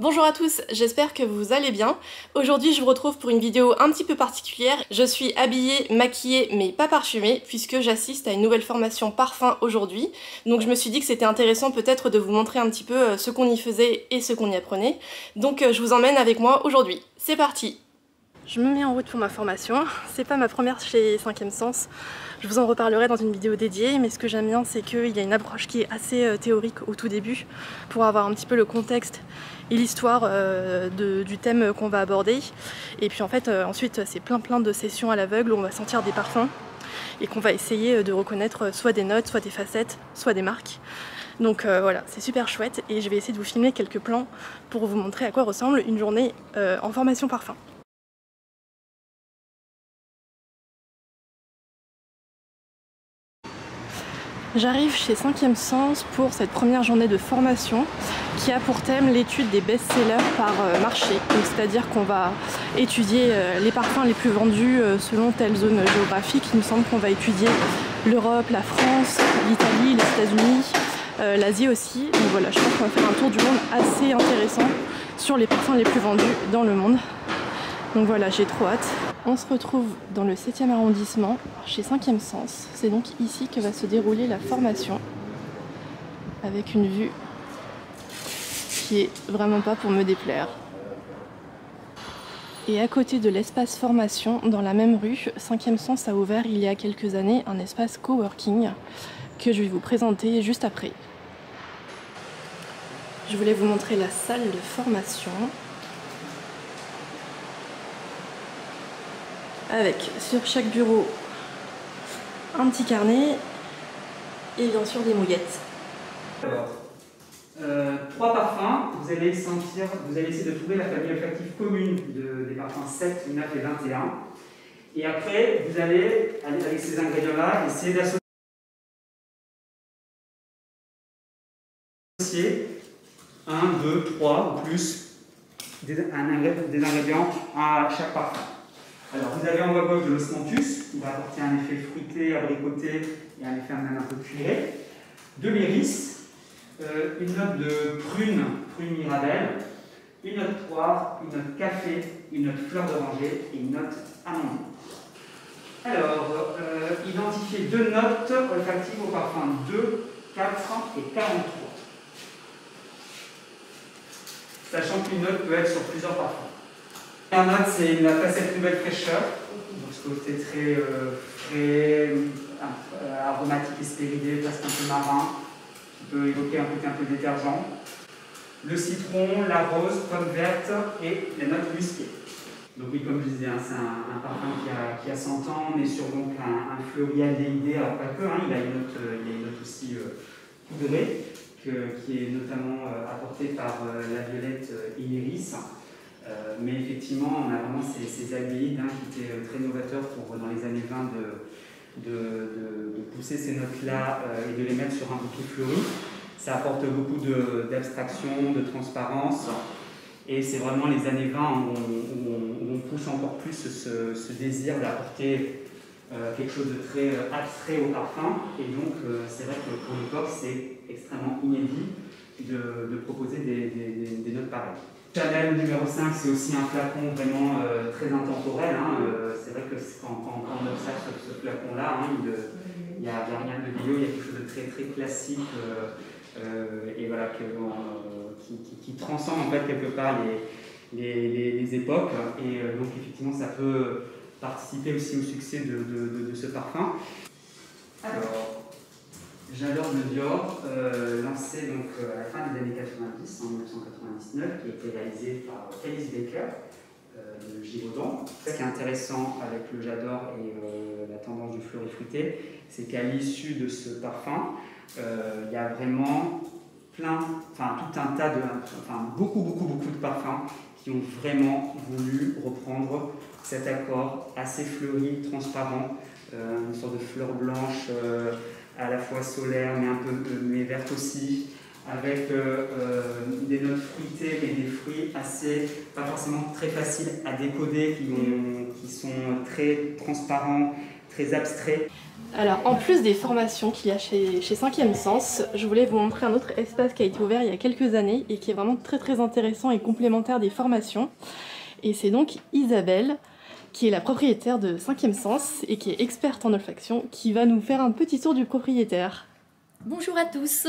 Bonjour à tous, j'espère que vous allez bien. Aujourd'hui je vous retrouve pour une vidéo un petit peu particulière. Je suis habillée, maquillée mais pas parfumée puisque j'assiste à une nouvelle formation parfum aujourd'hui. Donc je me suis dit que c'était intéressant peut-être de vous montrer un petit peu euh, ce qu'on y faisait et ce qu'on y apprenait. Donc euh, je vous emmène avec moi aujourd'hui. C'est parti je me mets en route pour ma formation. C'est pas ma première chez 5ème Sens. Je vous en reparlerai dans une vidéo dédiée, mais ce que j'aime bien, c'est qu'il y a une approche qui est assez euh, théorique au tout début pour avoir un petit peu le contexte et l'histoire euh, du thème qu'on va aborder. Et puis en fait, euh, ensuite, c'est plein plein de sessions à l'aveugle où on va sentir des parfums et qu'on va essayer de reconnaître soit des notes, soit des facettes, soit des marques. Donc voilà, c'est super chouette et je vais essayer de vous filmer quelques plans pour vous montrer à quoi ressemble une journée en formation parfum. J'arrive chez 5e Sens pour cette première journée de formation qui a pour thème l'étude des best-sellers par euh, marché. C'est-à-dire qu'on va étudier euh, les parfums les plus vendus euh, selon telle zone géographique. Il me semble qu'on va étudier l'Europe, la France, l'Italie, les États-Unis, l'Asie aussi. Donc voilà, je pense qu'on va faire un tour du monde assez intéressant sur les parfums les plus vendus dans le monde. Donc voilà, j'ai trop hâte. On se retrouve dans le 7e arrondissement, chez 5e Sens. C'est donc ici que va se dérouler la formation, avec une vue qui est vraiment pas pour me déplaire. Et à côté de l'espace formation, dans la même rue, 5e Sens a ouvert il y a quelques années un espace coworking que je vais vous présenter juste après. Je voulais vous montrer la salle de formation. Avec sur chaque bureau un petit carnet et bien sûr des mouillettes. Alors, euh, trois parfums, vous allez sentir, vous allez essayer de trouver la famille olfactive commune des parfums 7, 9 et 21. Et après, vous allez, avec ces ingrédients-là, essayer d'associer 1, 2, 3 ou plus des ingrédients à chaque parfum. Alors, vous avez en voie gauche de l'osmanthus, qui va apporter un effet fruité, abricoté et un effet même un peu cuiré. De l'iris, euh, une note de prune, prune mirabelle, une note poire, une note café, une note fleur d'oranger et une note amande. Alors, euh, identifiez deux notes olfactives au parfum 2, 4 et 43. Sachant qu'une note peut être sur plusieurs parfums. La note, c'est la facette nouvelle fraîcheur, donc ce côté très euh, frais, euh, aromatique et spéridé, presque un peu marin, qui peut évoquer un côté un peu détergent. Le citron, la rose, pomme verte et la note musquée. Donc oui, comme je disais, hein, c'est un, parfum qui a, qui a, 100 ans, est sur donc un, un fleuri alors pas que, hein, il, a une note, euh, il a une note aussi poudrée, qui est notamment apportée par la violette iris. Euh, mais effectivement, on a vraiment ces, ces qui étaient euh, très novateurs pour, dans les années 20, de, pousser ces notes-là euh, et de les mettre sur un bouquet fleuri. Ça apporte beaucoup d'abstraction, de, transparence. Et c'est vraiment les années 20 où on, pousse encore plus ce, désir d'apporter quelque chose de très abstrait au parfum. Et donc, c'est vrai que pour l'époque, c'est extrêmement inédit de, proposer des notes pareilles. Chanel numéro 5, c'est aussi un flacon vraiment euh, très intemporel. Hein, euh, c'est vrai que quand, on observe ce, flacon-là, hein, il n'y a, rien de vidéo, il y a quelque chose de très, très classique euh, et voilà, qui, transcende en fait quelque part les, les, époques. Et donc effectivement, ça peut participer aussi au succès de, de ce parfum. Alors, J'adore de Dior, euh, lancé donc euh, à la fin des années 90, en 1999, qui a été réalisé par Alice Baker euh, de Givaudan. Ce qui est intéressant avec le J'adore et la tendance du fleuri fruité, c'est qu'à l'issue de ce parfum, il y a vraiment plein, enfin tout un tas de, enfin beaucoup, beaucoup, beaucoup de parfums qui ont vraiment voulu reprendre cet accord assez fleuri, transparent, une sorte de fleur blanche à la fois solaire mais un peu euh, mais verte aussi, avec euh, euh, des notes fruitées et des fruits assez, pas forcément très faciles à décoder, qui, sont très transparents, très abstraits. Alors, en plus des formations qu'il y a chez, chez 5e Sens, je voulais vous montrer un autre espace qui a été ouvert il y a quelques années et qui est vraiment très très intéressant et complémentaire des formations. Et c'est donc Isabelle, qui est la propriétaire de 5e Sens et qui est experte en olfaction, qui va nous faire un petit tour du propriétaire. Bonjour à tous.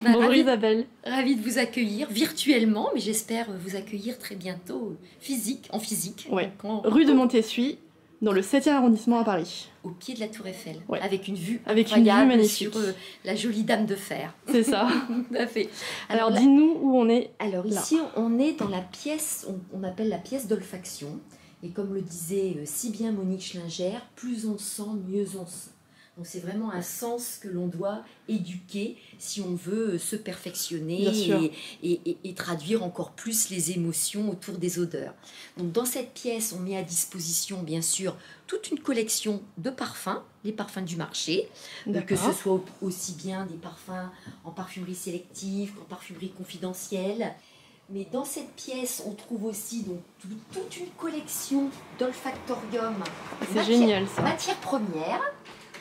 Bah, Bonjour Isabelle. Ravie de vous accueillir virtuellement, mais j'espère vous accueillir très bientôt physique, en physique. Ouais. Rue de Montessuie, dans le 7e arrondissement à Paris. Au pied de la Tour Eiffel, avec une vue avec une vue magnifique sur euh, la jolie Dame de Fer. C'est ça. Tout à fait. Alors, dis-nous où on est. Alors ici, on est dans la pièce, on, appelle la pièce d'olfaction. Et comme le disait euh, si bien Monique Schlinger, plus on sent, mieux on sent. Donc c'est vraiment un sens que l'on doit éduquer si on veut se perfectionner et, traduire encore plus les émotions autour des odeurs. Donc dans cette pièce, on met à disposition bien sûr toute une collection de parfums, les parfums du marché, euh, que ce soit aussi bien des parfums en parfumerie sélective qu'en parfumerie confidentielle. Mais dans cette pièce, on trouve aussi donc toute une collection d'olfactorium. C'est génial ça. Matières premières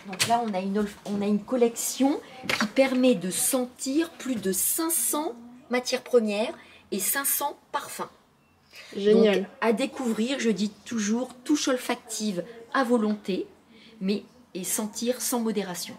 donc là, on a, une, on a une collection qui permet de sentir plus de 500 matières premières et 500 parfums. Génial. Donc, à découvrir, je dis toujours, touche olfactive à volonté, mais et sentir sans modération.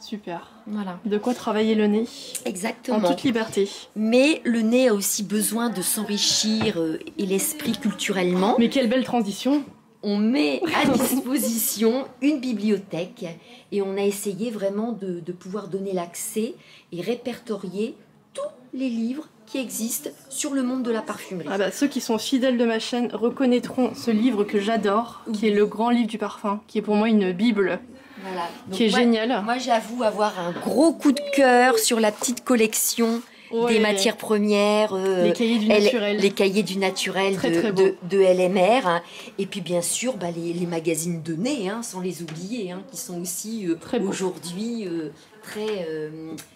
Super. Voilà. De quoi travailler le nez Exactement. En toute liberté. Mais le nez a aussi besoin de s'enrichir euh, et l'esprit culturellement. Mais quelle belle transition on met à disposition une bibliothèque et on a essayé vraiment de, pouvoir donner l'accès et répertorier tous les livres qui existent sur le monde de la parfumerie. Ah bah, ceux qui sont fidèles de ma chaîne reconnaîtront ce livre que j'adore, qui est le grand livre du parfum, qui est pour moi une bible. Voilà. qui est génial. Moi, j'avoue avoir un gros coup de cœur sur la petite collection des matières premières, euh, les cahiers du naturel, les cahiers du naturel de, LMR, hein. et puis bien sûr bah, les, magazines de nez, hein, sans les oublier, hein, qui sont aussi euh, aujourd'hui euh, très,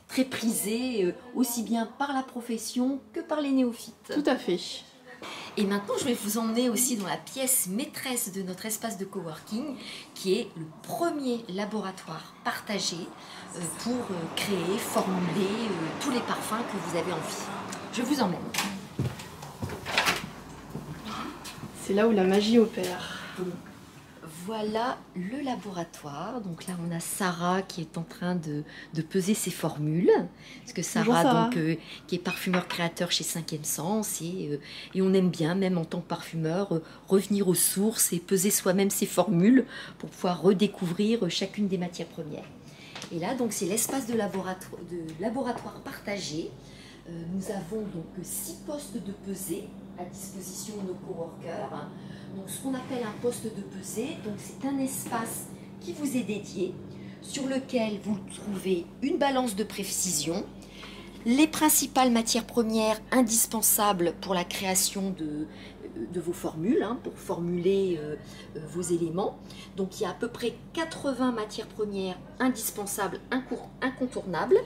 très prisés, aussi bien par la profession que par les néophytes. Tout à fait. Et maintenant, je vais vous emmener aussi dans la pièce maîtresse de notre espace de coworking, qui est le premier laboratoire partagé euh, pour euh, créer, formuler euh, tous les parfums que vous avez envie. Je vous emmène. C'est là où la magie opère voilà le laboratoire. Donc là, on a Sarah qui est en train de, peser ses formules. Parce que Sarah, Donc, euh, qui est parfumeur créateur chez 5e Sens. Euh, et, on aime bien, même en tant que parfumeur, euh, revenir aux sources et peser soi-même ses formules pour pouvoir redécouvrir chacune des matières premières. Et là, donc, c'est l'espace de laboratoire, de laboratoire partagé. nous avons donc six postes de pesée à disposition nos coworkers. Donc, ce qu'on appelle un poste de pesée, donc c'est un espace qui vous est dédié, sur lequel vous trouvez une balance de précision, les principales matières premières indispensables pour la création de, de vos formules, hein, pour formuler euh, euh, vos éléments. Donc il y a à peu près 80 matières premières indispensables, incontournables,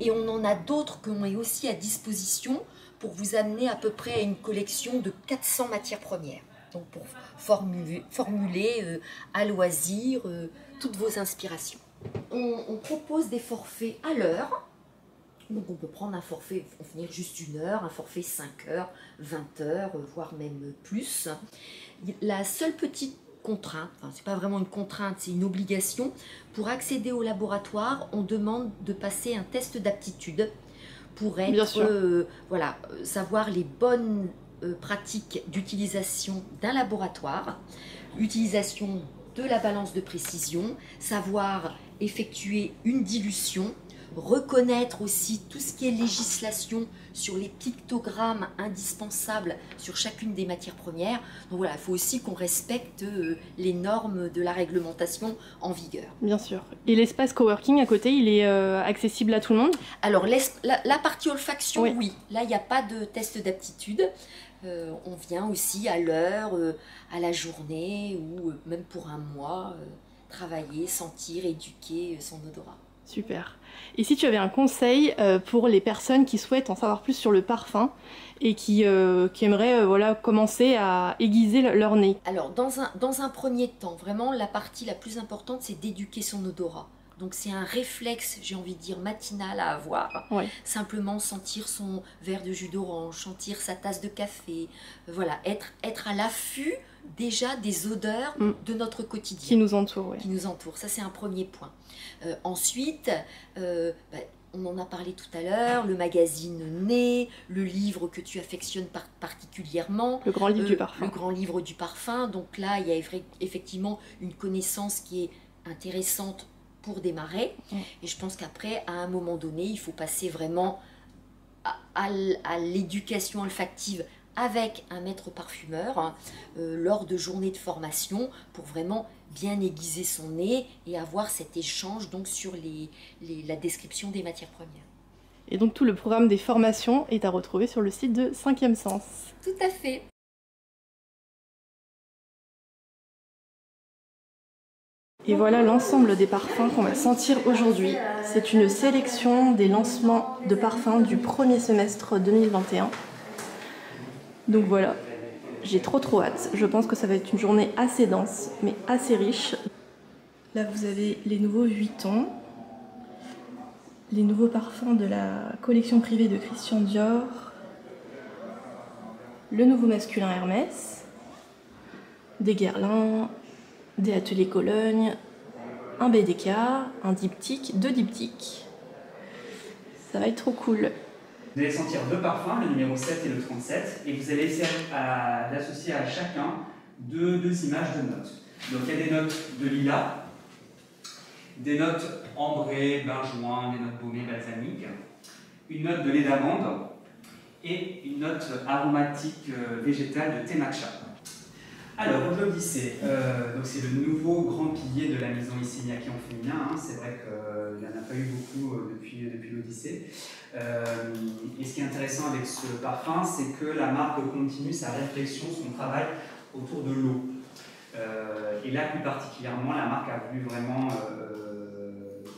et on en a d'autres qu'on met aussi à disposition pour vous amener à peu près à une collection de 400 matières premières donc pour formuler, euh, à loisir euh, toutes vos inspirations. On, propose des forfaits à l'heure. Donc on peut prendre un forfait, on finir juste une heure, un forfait 5 heures, 20 heures, euh, voire même plus. La seule petite contrainte, enfin c'est pas vraiment une contrainte, c'est une obligation, pour accéder au laboratoire, on demande de passer un test d'aptitude pour être, voilà, savoir les bonnes euh, pratique d'utilisation d'un laboratoire, utilisation de la balance de précision, savoir effectuer une dilution, reconnaître aussi tout ce qui est législation sur les pictogrammes indispensables sur chacune des matières premières. Donc voilà, il faut aussi qu'on respecte euh, les normes de la réglementation en vigueur. Bien sûr. Et l'espace coworking à côté, il est euh, accessible à tout le monde? Alors la, partie olfaction, oui. oui. Là, il n'y a pas de test d'aptitude. Euh, on vient aussi à l'heure, à la journée ou même pour un mois travailler, sentir, éduquer son odorat. Super. Et si tu avais un conseil euh, pour les personnes qui souhaitent en savoir plus sur le parfum et qui, euh, aimeraient euh, voilà, commencer à aiguiser leur nez? Alors, dans un, dans un premier temps, vraiment, la partie la plus importante, c'est d'éduquer son odorat. Donc c'est un réflexe, j'ai envie de dire, matinal à avoir. Simplement sentir son verre de jus d'orange, sentir sa tasse de café. Voilà, être, être à l'affût déjà des odeurs mm. de notre quotidien. Qui nous entourent, Qui nous entourent. Ça, c'est un premier point. Euh, ensuite, euh, bah, on en a parlé tout à l'heure, le magazine Né, le livre que tu affectionnes particulièrement. Le grand livre du euh, parfum. Le grand livre du parfum. Donc là, il y a effectivement une connaissance qui est intéressante pour démarrer. Et je pense qu'après, à un moment donné, il faut passer vraiment à, l'éducation olfactive avec un maître parfumeur hein, euh, lors de journées de formation pour vraiment bien aiguiser son nez et avoir cet échange donc sur les, la description des matières premières. Et donc tout le programme des formations est à retrouver sur le site de 5e Sens. Tout à fait. Et voilà l'ensemble des parfums qu'on va sentir aujourd'hui. C'est une sélection des lancements de parfums du premier semestre 2021. Donc voilà, j'ai trop trop hâte. Je pense que ça va être une journée assez dense, mais assez riche. Là vous avez les nouveaux 8 tons, les nouveaux parfums de la collection privée de Christian Dior, le nouveau masculin Hermès, des Guerlain, des ateliers Cologne, un BDK, un diptyque, deux diptyques. Ça va être trop cool. Vous allez sentir deux parfums, le numéro 7 et le 37, et vous allez essayer d'associer à chacun deux, images de notes. Donc il y a des notes de lilas, des notes ambrées, benjoin, des notes baumées, balsamiques, une note de lait d'amande et une note aromatique euh, végétale de thé matcha. Alors, l'Odyssée, euh, c'est le nouveau grand pilier de la maison Isseniaki en féminin. Hein. C'est vrai qu'il n'y en a pas eu beaucoup euh, depuis, l'Odyssée. Euh, et ce qui est intéressant avec ce parfum, c'est que la marque continue sa réflexion, son travail autour de l'eau. et là, plus particulièrement, la marque a voulu vraiment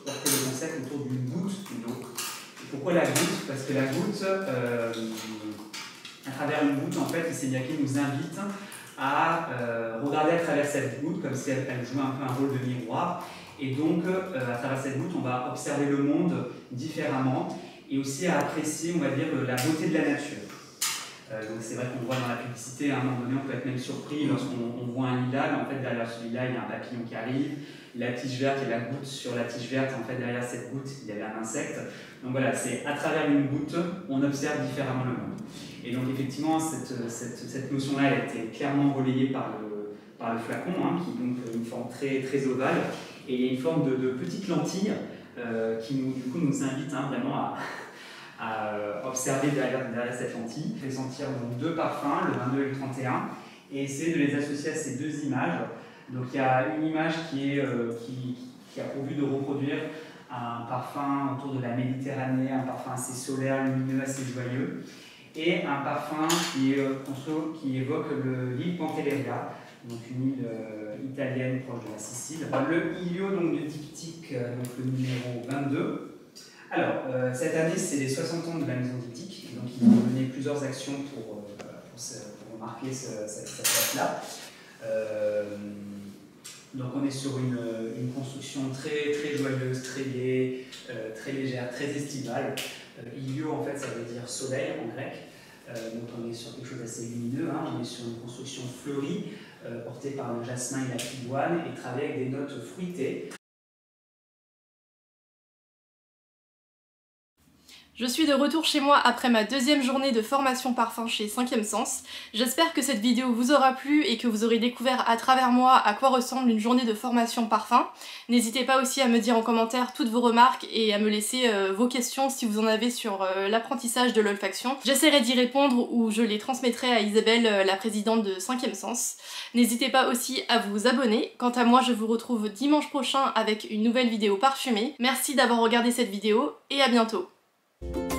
porter le concept autour d'une goutte d'eau. Pourquoi la goutte? Parce que la goutte, à travers une goutte, en fait, nous invite à euh, regarder à travers cette goutte comme si elle, jouait un peu un rôle de miroir. Et donc, euh, à travers cette goutte, on va observer le monde différemment et aussi à apprécier, on va dire, la beauté de la nature. Euh, donc c'est vrai qu'on voit dans la publicité, à un moment donné, on peut être même surpris lorsqu'on voit un lilas, mais en fait derrière ce lilas, il y a un papillon qui arrive, la tige verte et la goutte sur la tige verte, en fait derrière cette goutte, il y a un insecte. Donc voilà, c'est à travers une goutte, on observe différemment le monde. Et donc effectivement, cette, cette, cette notion-là a été clairement relayée par le, par le flacon, hein, qui est donc une forme très, très ovale, et il y a une forme de, de petite lentille euh, qui nous, du coup, nous invite hein, vraiment à, à observer derrière, cette lentille. Je sentir donc deux parfums, le 22 et le 31, et essayer de les associer à ces deux images. Donc il y a une image euh, qui, a pourvu de reproduire un parfum autour de la Méditerranée, un parfum assez solaire, lumineux, assez joyeux, et un parfum qui, euh, évoque l'île Pantelleria, donc une île euh, italienne proche de la Sicile. Le Ilio donc, de diptyque, donc le numéro 22. Alors, cette année, c'est les 60 ans de la maison diptyque, donc ils ont mené plusieurs actions pour, pour, marquer cette date-là. Donc on est sur une, construction très, très joyeuse, très gaie, euh, très légère, très estivale. Euh, Ilio, en fait, ça veut dire soleil en grec. Euh, donc on est sur quelque chose d'assez lumineux, hein. on est sur une construction fleurie, portée par le jasmin et la pivoine, et travaillée avec des notes fruitées. Je suis de retour chez moi après ma deuxième journée de formation parfum chez 5ème Sens. J'espère que cette vidéo vous aura plu et que vous aurez découvert à travers moi à quoi ressemble une journée de formation parfum. N'hésitez pas aussi à me dire en commentaire toutes vos remarques et à me laisser euh, vos questions si vous en avez sur euh, l'apprentissage de l'olfaction. J'essaierai d'y répondre ou je les transmettrai à Isabelle, euh, la présidente de 5ème Sens. N'hésitez pas aussi à vous abonner. Quant à moi, je vous retrouve dimanche prochain avec une nouvelle vidéo parfumée. Merci d'avoir regardé cette vidéo et à bientôt Bye.